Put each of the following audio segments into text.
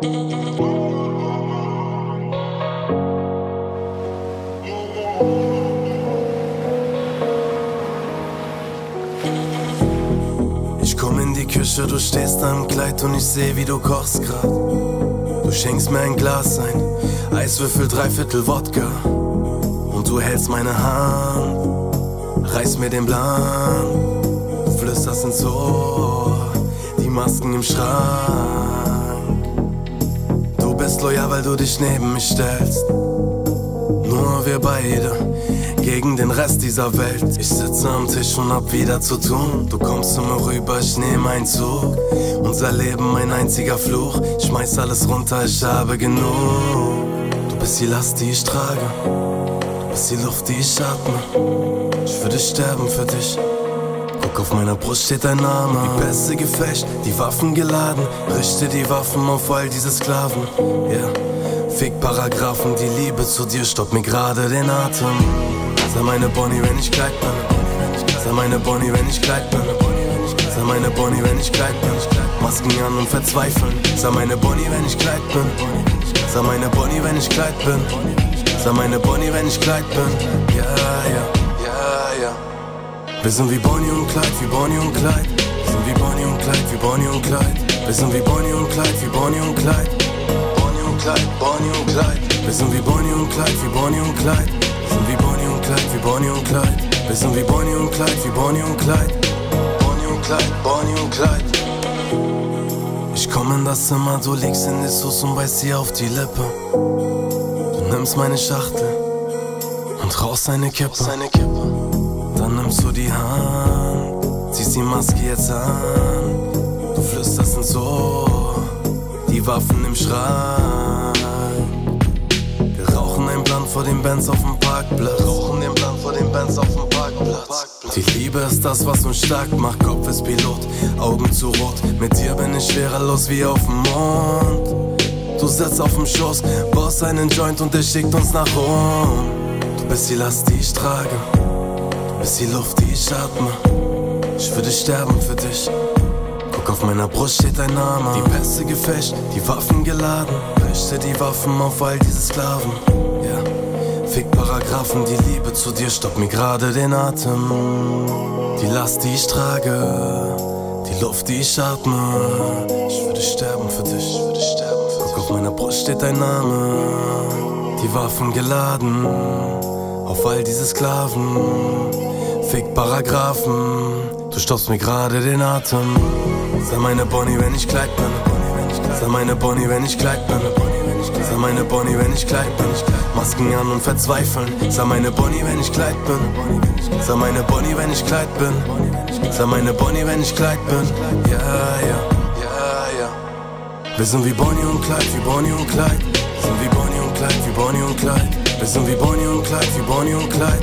Ich komm in die Küche, du stehst am Kleid und ich seh, wie du kochst grad. Du schenkst mir ein Glas ein, Eiswürfel, Dreiviertel Wodka. Und du hältst meine Hand, reißt mir den Blank, flüsterst ins Ohr, die Masken im Schrank. Bist loyal, weil du dich neben mich stellst. Nur wir beide gegen den Rest dieser Welt. Ich sitze am Tisch und hab wieder zu tun. Du kommst mir rüber, ich nehme einen Zug. Unser Leben ein einziger Fluch. Schmeiß alles runter, ich habe genug. Du bist die Last, die ich trage. Du bist die Luft, die ich atme. Ich würde sterben für dich. Guck, auf meiner Brust steht dein Name. Die Pässe gefecht, die Waffen geladen. Richte die Waffen auf all diese Sklaven. Yeah. Fick Paragraphen, die Liebe zu dir stoppt mir gerade den Atem. Sei meine Bonnie, wenn ich kleid bin. Sei meine Bonnie, wenn ich kleid bin. Sei meine Bonnie, wenn ich kleid bin. Masken an und verzweifeln. Sei meine Bonnie, wenn ich kleid bin. Sei meine Bonnie, wenn ich kleid bin. Sei meine Bonnie, wenn ich kleid bin. Ja, ja, ja, ja. Wir sind wie Bonnie und Clyde, wie Bonnie und Clyde. Wir sind wie Bonnie und Clyde, wie Bonnie und Clyde. Wir sind wie Bonnie und Clyde, wie Bonnie und Clyde. Bonnie und Clyde, Bonnie und Clyde. Wir sind wie Bonnie und Clyde, wie Bonnie und Clyde. Wir sind wie Bonnie und Clyde, wie Bonnie und Clyde. Wir sind wie Bonnie und Clyde, wie Bonnie und Clyde. Bonnie und Clyde, Bonnie und Clyde. Ich komm in das Zimmer, du legst in Dessous und beißt dir auf die Lippe. Du nimmst meine Schachtel und rauchst eine Kippe. Dann nimmst du die Hand, ziehst die Maske jetzt an. Du flüsterst ins Ohr, die Waffen im Schrank. Wir rauchen ein Blatt vor dem Benz auf dem Parkplatz. Rauchen den Blatt vor dem Benz auf dem Parkplatz. Die Liebe ist das, was uns stark macht. Kopf ist Pilot, Augen zu rot. Mit dir bin ich schwerelos wie auf dem Mond. Du sitzt auf dem Schoß, baust einen Joint und der schickt uns nach Rom. Du bist die Last, die ich trage. Du bist die Luft, die ich atme. Ich würde sterben für dich. Guck, auf meiner Brust steht dein Name. Die Pässe gefecht, die Waffen geladen. Richte die Waffen auf all diese Sklaven. Ja. Fick Paragraphen, die Liebe zu dir stoppt mir gerade den Atem. Die Last, die ich trage, die Luft, die ich atme. Ich würde sterben für dich. Guck, auf meiner Brust steht dein Name. Die Waffen geladen, auf all diese Sklaven. Fick Paragraphen, du stoppst mir gerade den Atem. Sei meine Bonnie, wenn ich kleid bin. Sei meine Bonnie, wenn ich kleid bin. Sei meine Bonnie, wenn ich kleid bin. Masken an und verzweifeln. Sei meine Bonnie, wenn ich kleid bin. Sei meine Bonnie, wenn ich kleid bin. Sei meine Bonnie, wenn ich kleid bin. Ja, ja, ja, ja. Wir sind wie Bonnie und Clyde, wie Bonnie und Clyde. Wir sind wie Bonnie und Clyde, wie Bonnie und Clyde. Wir sind wie Bonnie und Clyde, wie Bonnie und Clyde.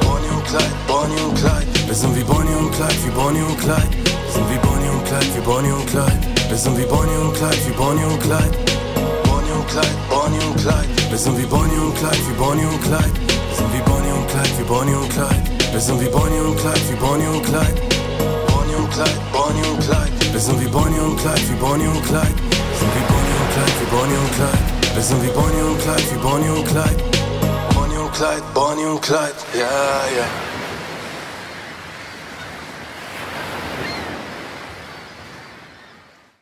Bonnie und Clyde, Bonnie und Clyde. Wir sind wie Bonnie und Clyde, wie Bonnie und Clyde. Wir sind wie Bonnie und Clyde, wie Bonnie und Clyde. Wir sind wie Bonnie und Clyde, wie Bonnie und Clyde. Bonnie und Clyde, Bonnie und Clyde. Wir sind wie Bonnie und Clyde, wie Bonnie und Clyde. Wir sind wie Bonnie und Clyde, wie Bonnie und Clyde. Wir sind wie Bonnie und Clyde, wie Bonnie und Clyde. Bonnie und Clyde, Bonnie und Clyde. Wir sind wie Bonnie und Clyde, wie Bonnie und Clyde. Wir sind wie Bonnie und Clyde, wie Bonnie und Clyde. Wir sind wie Bonnie und Clyde, wie Bonnie und Clyde. Und Clyde, Bonnie und Clyde. Ja, ja.